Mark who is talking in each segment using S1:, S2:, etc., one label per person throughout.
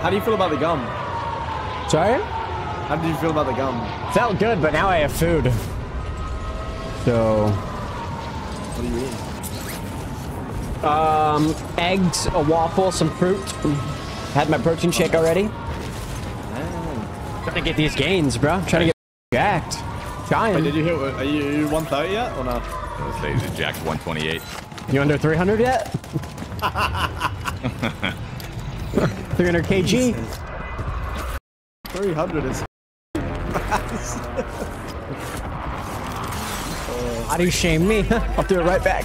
S1: How do you feel about the gum?
S2: Sorry?
S1: How did you feel about the gum?
S2: Felt good, but now I have food. So,
S1: What do you eat?
S2: um, eggs, a waffle, some fruit. Had my protein shake already.
S1: Man.
S2: Trying to get these gains, bro. Trying to get jacked.
S1: Wait,
S2: Trying.
S1: did you hit? Are you, are you 130 yet or no?
S3: Let's say he's jacked 128.
S2: You under 300 yet? 300 kg?
S1: 300 is.
S2: How do you shame me? I'll do it right back.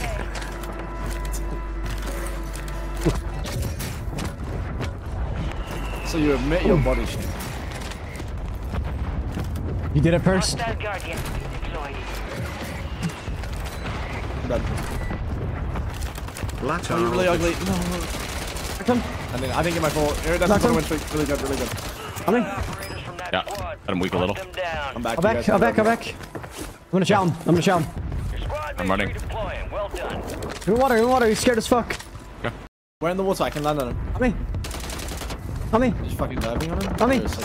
S1: So you admit your body shape.
S2: You did it first?
S4: Hostile Guardian deployed.
S1: That,
S5: Black
S1: oh, you're really ugly. No, no.
S2: Come.
S1: I think I think it might fall. Here, that's
S2: Knock
S1: another win streak. Really good, really good.
S2: Come in.
S4: Operators from that
S3: Yeah, let him weak a little.
S4: Hunt.
S1: I'm back.
S2: I'll
S1: you
S2: back,
S1: guys
S2: I'll
S1: can
S2: back. I'll back. I'm gonna chow him. I'm gonna chow him.
S3: I'm running.
S4: redeploying. Well done.
S2: In water, in water. He's scared as fuck.
S1: We're in the water. I can land on him.
S2: Come in. Come in.
S1: Just fucking diving on him.
S2: On me.
S1: Or is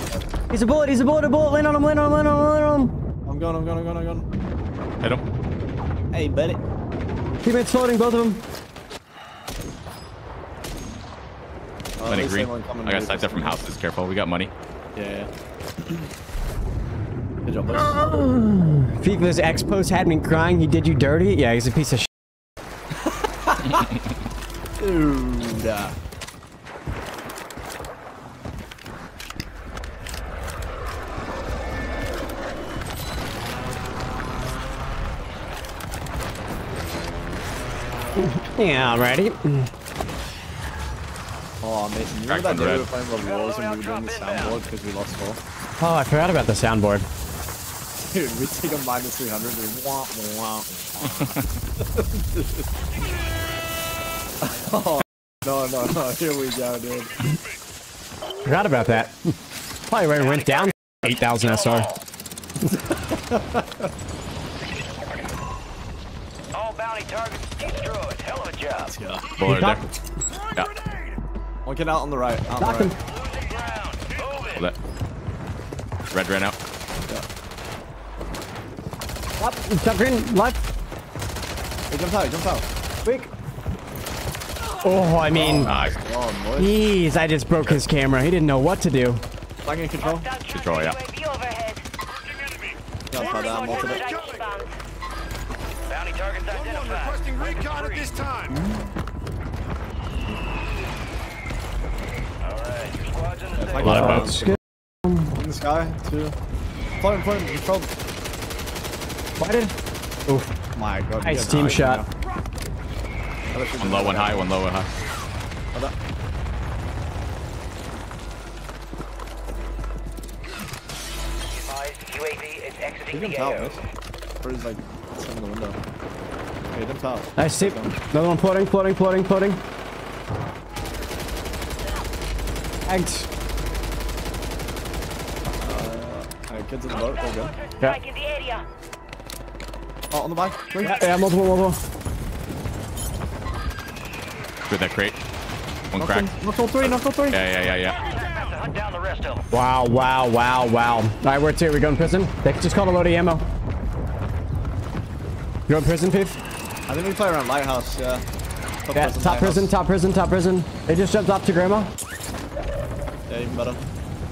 S2: He's a bullet, he's a bullet, a bullet. Land on him, land on him, land on him, land on him.
S1: I'm going. I'm going. I'm going. I'm going.
S3: Hit him.
S1: Hey, buddy.
S2: Teammates floating, both of them.
S1: Oh, at
S3: Money green.
S1: they won't come and
S3: I got
S1: rape
S3: sniped up from houses. Careful, we got money.
S1: Yeah, yeah. Good job, boys.
S2: Fika's ex post had me crying. He did you dirty. Yeah, he's a piece of shit.
S1: Dude. uh,
S2: Yeah, ready.
S1: Oh, Mason, you
S3: Cracked
S1: remember that day we were playing the Wars and we were doing the soundboard because we lost four?
S2: Oh, I forgot about the soundboard.
S1: Dude, we take a minus 300 and wah, wah, wah. oh, no, no, no. Here we go, dude.
S2: Forgot about that. Probably where it went down 8,000 SR.
S4: All bounty targets destroyed. Hell of a job.
S1: Yeah.
S3: Bullet right
S2: Knocked.
S3: there. Yeah.
S1: One kid out on the right. Out on the
S2: him.
S1: right.
S4: Losing ground. Move it.
S3: Hold. Red ran out.
S2: Up, top green, left.
S1: He jumped out. He jumped out.
S2: Quick. Oh, I mean,
S3: Nice.
S1: Oh, boy.
S2: jeez, I just broke his camera. He didn't know what to do.
S1: Flanking control.
S4: Hostile
S3: Control, yeah.
S1: Yeah, I'll try that. I'm
S4: Reporting
S1: ultimate.
S4: strike inbound. Bounty targets identified.
S5: Requesting recon at this time.
S4: Hmm? Right, your squad's in the
S1: Yeah,
S4: safe.
S1: flanking
S3: Lot of
S1: control.
S3: boats.
S2: Good.
S1: In the sky. Two. Floating, floating. Control.
S2: Fighted. Oof.
S1: My god.
S2: Nice team
S1: got
S2: shot.
S1: now. Oh, that should
S3: One low, one high, one low, one high.
S1: Oh, that-
S4: Advised, UAV is exiting the
S1: miss. Or he's like, sitting in the window. Okay, he jumped out.
S2: Nice tip. Another one floating, floating, floating, floating. Uh, Tagged.
S1: Alright, kids in the boat. They're good.
S4: Strike in the area.
S1: Oh, on the bike. Three.
S2: Yeah, yeah, multiple, multiple.
S3: With that crate. One
S1: Knock
S3: crack.
S1: him. Knock all three. Knock all three.
S3: Yeah, yeah, yeah, yeah.
S4: Have hunt down the rest of them.
S2: Wow, wow, wow, wow. All right, where to? We going prison? They just called a load of ammo. You going prison, Piff?
S1: I think we play around Lighthouse, yeah. Top
S2: Yeah, top prison, top prison, top prison. They just jumped up to Grandma.
S1: Yeah, even better.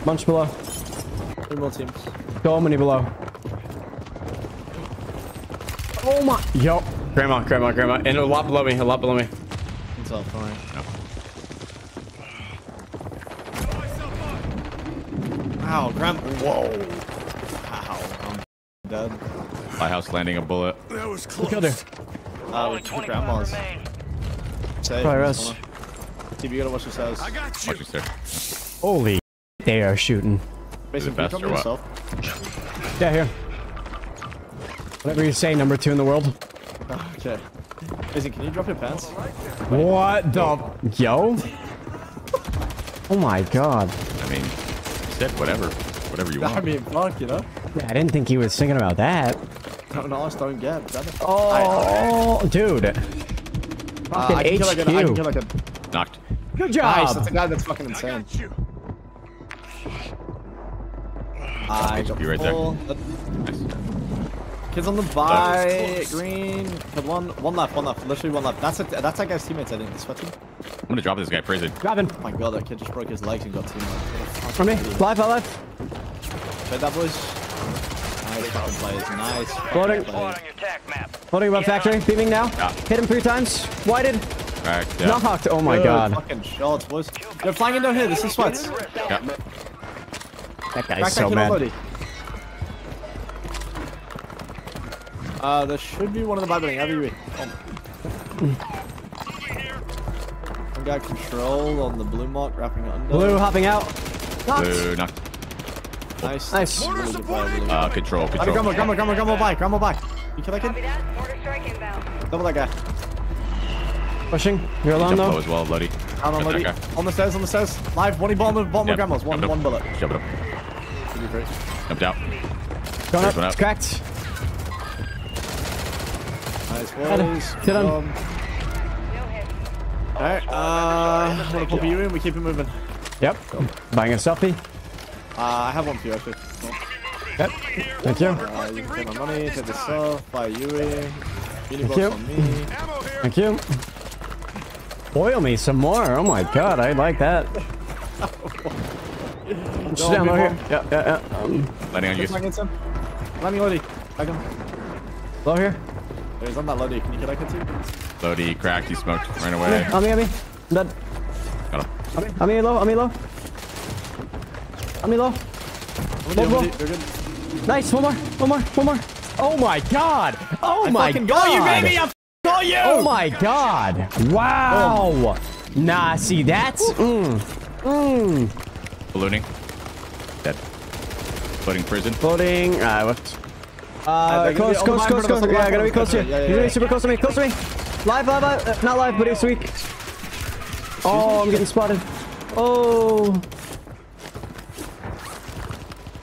S2: Bunch below.
S1: Three more teams.
S2: So many below. Oh my. Yo. Grandma, grandma, grandma. And a lot below me, a lot below me.
S1: It's all fine. Wow, Grandma. Whoa. Ow, I'm dead.
S3: Lighthouse landing a bullet.
S5: That was
S2: Who killed her?
S1: Uh,
S4: Only
S1: with two grandmas.
S4: remain.
S1: Safe.
S2: Probably
S1: in
S2: us.
S1: this. TV, you gotta watch what says.
S5: I got you.
S3: Watch your sir.
S2: Holy. They are shooting.
S1: Mason,
S3: it
S1: can you
S3: best or what?
S1: yourself?
S2: Yeah, here. Whatever you say, number two in the world.
S1: Okay. Mason, can you drop your pants?
S2: What the? Yo? Oh my god.
S3: I mean, said whatever. Whatever you want.
S1: I mean, fuck, you know?
S2: I didn't think he was thinking about that.
S1: Don't ask, don't get. Grab it.
S2: Oh, dude.
S1: Uh,
S2: Fucking
S1: I can kill like a, I can
S2: HQ.
S1: kill like a.
S3: Knocked.
S2: Good job.
S1: Nice, that's a guy that's fucking
S5: I
S1: insane. I got
S3: HP right there. Nice.
S1: Kids on the buy, green. Kid one, one left, one left. Literally one left. That's it. That's that guy's teammates. I think. This sweating.
S3: I'm gonna drop this guy prison.
S2: Grabbing.
S1: Oh my god, that kid just broke his legs and got teamed.
S2: For me. Live, live.
S1: Trade that, boys. Nice fucking players. Nice. fucking
S2: Loading.
S1: players.
S4: Plot your tac map.
S2: Loading above factory. Beaming now.
S3: Yeah.
S2: Hit him three times. Whited.
S3: Cracked. Yeah.
S2: Knocked. Oh my
S1: Good
S2: god.
S1: Fucking shots, boys. They're flying in down here. This is sweats.
S3: yeah.
S2: That
S1: Crack
S2: guy's
S1: that
S2: so
S1: kid
S2: mad.
S1: already. Uh, there should be one of the buy building. Have you? One guy control on the blue mark, wrapping it under.
S2: Blue hopping out. Knocked.
S3: Blue, knock.
S1: Nice.
S2: Nice.
S1: Really good.
S3: Uh, control,
S1: Grandma,
S3: control.
S1: grandma, grandma, grandma, grandma, back, grandma, back. You kill that
S6: Copy
S1: kid?
S6: that. Mortar strike.
S1: Double that guy.
S2: Pushing. You're alone
S3: Jump low
S2: though.
S3: as well, bloody.
S1: Down on
S3: Got
S1: Lodi. On the stairs, on the stairs. Live, one bottom of bottom of
S3: Yep.
S1: grandma's. One, one bullet.
S3: Jump it up.
S1: Should be great.
S3: Jumped out.
S2: Going
S3: First one
S2: up.
S3: up.
S2: Cracked.
S1: Nice
S2: Got
S1: boys.
S2: Get him.
S1: Um,
S6: No hit.
S1: Alright, uh, wanna pop you in? We keep it moving.
S2: Yep. Buying a selfie.
S1: Uh, I have one for you actually. Cool.
S2: Yep. Thank you.
S1: Uh, you can take my money, take this off, buy Yui. Mini
S2: Thank you.
S1: on me.
S5: Ammo here.
S2: Thank you. Boil me some more. Oh my god, I like that. Sit down
S1: big
S2: over here.
S1: one.
S2: Yeah, yeah, yeah. Um,
S3: Landing on you.
S1: Back in some. Landing Lodi. Back him.
S2: low here.
S1: There's on that Lodi. Can you get that kid too?
S3: Lodi, cracked. He smoked. Ran away.
S2: On me, on me. I'm dead.
S3: Got him.
S2: On me, on me low, on me low. On me low.
S1: What
S2: Whoa,
S1: are you
S2: whoa.
S1: doing? They're good.
S2: Nice. One more. One more. One more. Oh my god. Oh
S1: I
S2: my god.
S1: got you, baby! I f- got you!
S2: Oh my god. Wow. Nah, see that's mm, mm.
S3: Ballooning. Dead. Floating prison.
S2: Floating. Ah, what? Uh,
S1: they're gonna be
S2: close, close, close, close. Yeah, I gotta be close to you.
S1: Yeah, yeah,
S2: He's really super close to me. Close to me. Live, live, live. Uh, not live, but it's weak. Oh, I'm getting spotted. Oh.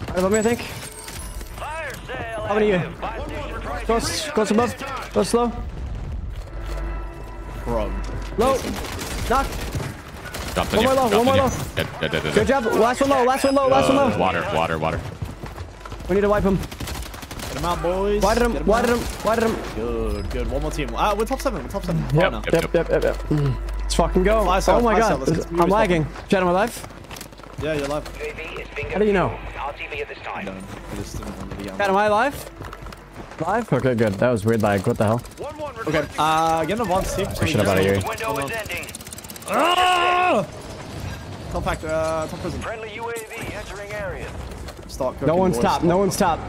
S2: Right above me, I think. How many you?
S4: active. Buy station prices
S2: Close, close above. Go slow.
S1: Bro.
S2: Low. Knock.
S3: Dropped
S2: One more low, one more low.
S3: Dead, dead, dead, dead,
S2: Good job. Last one low. Last one low. Last one
S3: Uh,
S2: low.
S3: water, water, water.
S2: We need to wipe him.
S1: Get him out, boys.
S2: Widen
S1: Get
S2: him.
S1: him
S2: Widen him. Widen him.
S1: Good, good. One more team. Ah, we're top seven. We're top seven.
S2: Yep,
S1: Right now.
S2: yep, yep, yep, yep. Let's fucking go.
S1: Fly south,
S2: Oh my god.
S1: Let's
S2: I'm lagging. Chat, am I live?
S1: Yeah, you're live.
S4: UAV is being
S2: How do you know?
S4: RTV at this time.
S1: No, I just didn't remember the
S2: Chat, am I live? Live? Okay, good. That was weird lag. What the hell?
S5: One one.
S1: Okay, uh, get an advanced team.
S2: I should have out of here.
S4: Window is ending.
S1: Ah! Top factor, uh, top prison.
S4: Friendly UAV entering area.
S1: Start cooking,
S2: No one's
S1: boys.
S2: top. No one's top.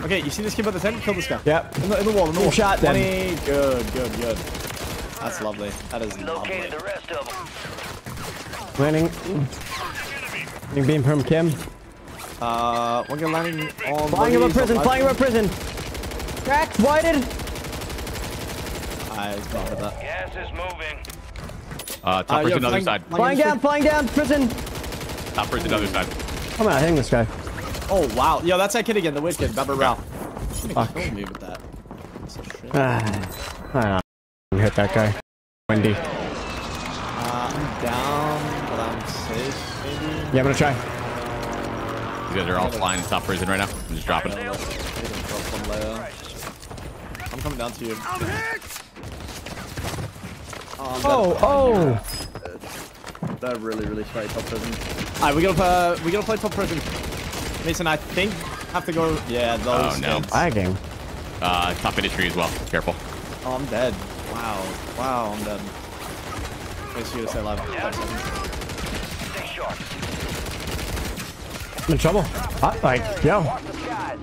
S1: Okay, you see this kid by the tent? Kill this guy.
S2: Yep.
S1: In the, in the wall, in the wall.
S2: shot them.
S1: Good, good, good. That's lovely. That is
S4: Located
S1: lovely.
S4: the rest of them.
S2: Landing. Landing beam from Kim.
S1: Uh, one guy landing on.
S2: Flying above
S1: bodies,
S2: prison. Flying
S1: live-
S2: above prison. Cracked. Whited.
S1: I got that.
S4: Gas is moving.
S3: Uh, top
S1: Uh,
S3: prison,
S1: yo,
S3: other
S1: flying-
S3: side.
S1: flying
S2: Flying down. Flying down. Prison.
S3: Top prison, other side.
S2: Come on, hitting this guy.
S1: Oh wow, yo, that's that kid again, the weird kid, Baba Rao.
S2: Fuck.
S1: Kill me with that. Piece of shit.
S2: Ah, I don't hit that guy. Wendy.
S1: Uh, I'm down, but I'm safe, maybe.
S2: Yeah, I'm gonna try.
S3: These guys are all flying in top prison right now. I'm just dropping.
S1: Maybe drop one layer. I'm coming down to you.
S5: I'm hit.
S1: Oh,
S2: Oh, oh.
S1: They're really, really straight top prison. Alright, we gotta uh, we gotta play top prison. Mason, I think have to go. Yeah, those.
S3: Oh, no.
S1: kids.
S2: Lagging.
S3: Uh, top industry as well. Careful.
S1: Oh, I'm dead. Wow, wow, I'm dead. Make sure you stay alive.
S4: Stay sharp.
S2: I'm in trouble. Hot, like, yo.
S4: Watch the skies.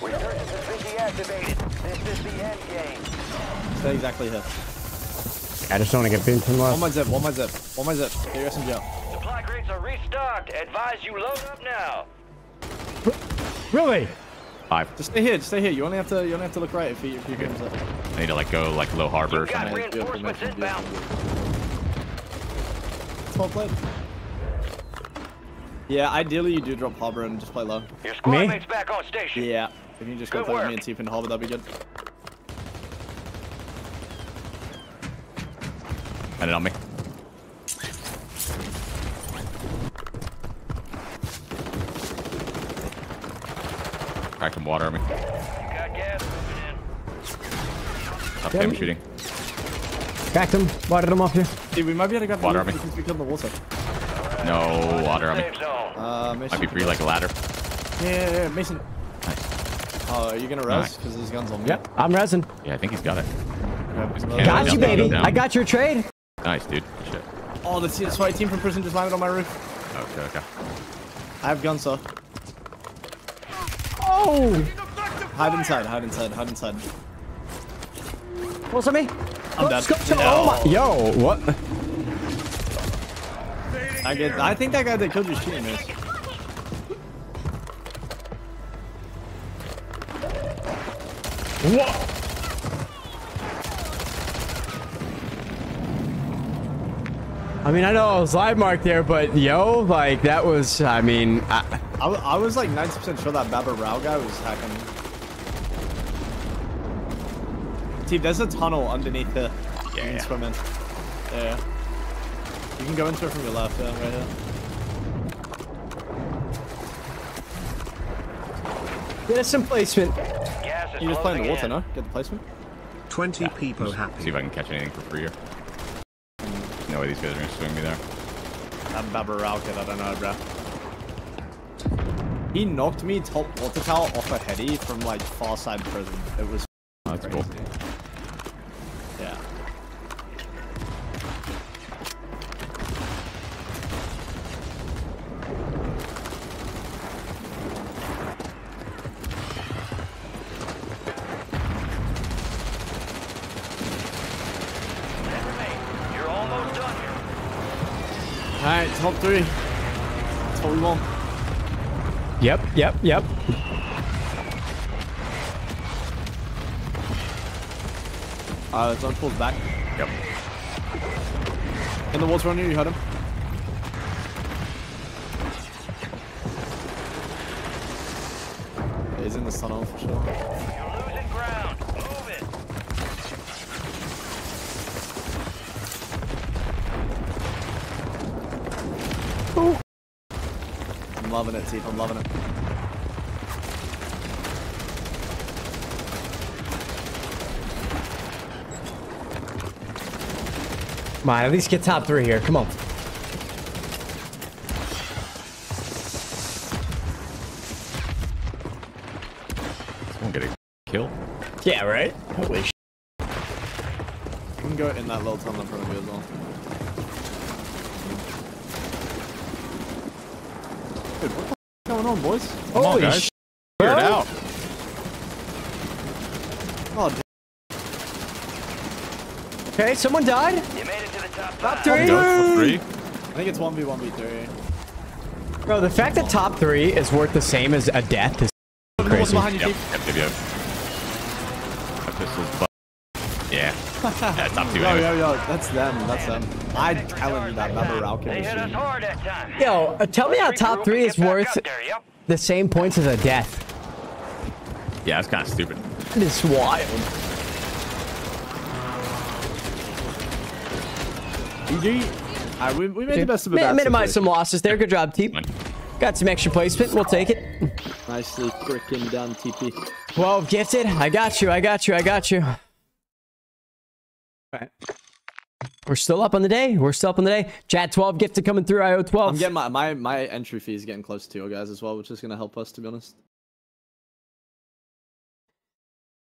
S4: Resurgence has been. This is the end game.
S1: Stay exactly here.
S2: I just don't want to get beamed from
S1: One
S2: left.
S1: my zip, one more zip, one more zip. Get your SMG out.
S4: Supply crates are restocked. Advise you load up now.
S2: Really?
S3: Five.
S1: Just stay here, just stay here. You only have to, you only have to look right if you, if you get up.
S3: I need to like go like low harbor or
S4: Got
S3: something.
S4: reinforcements inbound.
S1: It's well played. Yeah, ideally you do drop harbor and just play low.
S4: Your squad
S2: Me?
S4: mates back on station.
S1: Yeah. If you just go
S4: Good
S1: play with me and Teep in harbor, that'd be good.
S3: Landed on me. Cracked water on me. Up him shooting.
S2: Cracked him, watered him off here.
S1: Dude, we might be able to get
S3: water on me.
S1: We the water. Right.
S3: No water on me.
S1: Uh,
S3: Might be free like a ladder.
S1: Yeah, yeah, yeah Mason.
S3: Nice.
S1: Oh, uh, are you gonna res? Because his gun's on me.
S2: Yeah, I'm resing.
S3: Yeah, I think he's got it. Uh,
S2: got you, baby. I got your trade.
S3: Nice, dude. Shit.
S1: Oh, the SWAT sorry, team from prison just landed on my roof.
S3: Okay, okay.
S1: I have guns, sir.
S2: Oh,
S1: Hide inside, hide inside, hide inside.
S2: what's on me?
S1: I'm dead.
S2: Go, go, Oh my. Yo, what?
S1: I get. I think that guy that killed you is cheating, Mace.
S2: What? Mean, I know I was live marked there, but yo, like that was. I mean,
S1: I—I was like 90% sure that Baba Rao guy was hacking. Team, there's a tunnel underneath here.
S3: Yeah,
S1: you can
S3: yeah.
S1: swim in. Yeah. You can go into it from your left, yeah, right here.
S2: get us some placement.
S4: Gas is
S1: You just play in the
S4: closing
S1: water,
S4: in.
S1: no? Get the placement.
S5: 20 people happy.
S3: See if I can catch anything for free here. No way these guys are gonna swing me there.
S1: That Baba Rao kid, I don't know, bro. He knocked me top water tower off a heady from like far side prison. It was
S3: Oh, that's
S1: crazy.
S3: cool.
S1: Yeah.
S4: You're almost done here.
S1: Alright, top three. That's what we want.
S2: Yep, yep, yep.
S1: Uh, zone pulls back.
S3: Yep.
S1: In the water on you, you heard him. He's in the tunnel for sure.
S4: You're losing ground. Move it.
S1: I'm loving it, Teeth. I'm loving it.
S2: Come on, at least get top three here. Come on.
S3: Someone get a kill.
S2: Yeah, right. Holy sh.
S1: You can go in that little tunnel in front of you as well. Dude, what the f- going on, boys?
S3: Come on,
S2: Holy
S3: guys.
S2: sh.
S3: Figure it out.
S1: Oh, dude.
S2: Okay, someone died.
S4: You made it to the top
S2: Top three.
S3: Go for free.
S1: I think it's 1v1v3.
S2: Bro, the fact that top three is worth the same as a death is
S1: In the
S2: crazy.
S1: behind you,
S3: Yep, yep, yep, yep. That pistol's bu- Yeah. Yeah, top two
S1: Yo,
S3: anyway.
S1: yo, yo, that's them, that's them. I'm telling you that Baba Rao kid
S4: They
S1: was
S4: hit us hard that time.
S2: Yo, uh, tell me how top three is
S4: back
S2: worth
S4: there, Yep.
S2: the same points as a death.
S3: Yeah, that's kind of stupid.
S2: It is wild.
S1: GG. Alright, we, we made the best of it.
S2: Mi-
S1: bad
S2: minimize some losses there. Good job, team. Got some extra placement. We'll take it.
S1: Nicely freaking done, TP.
S2: 12 gifted. I got you. I got you. I got you. All right. We're still up on the day. We're still up on the day. Chat 12 gifted coming through. I owe 12.
S1: I'm getting my, my, my entry fee is getting close to you guys as well, which is going to help us, to be honest.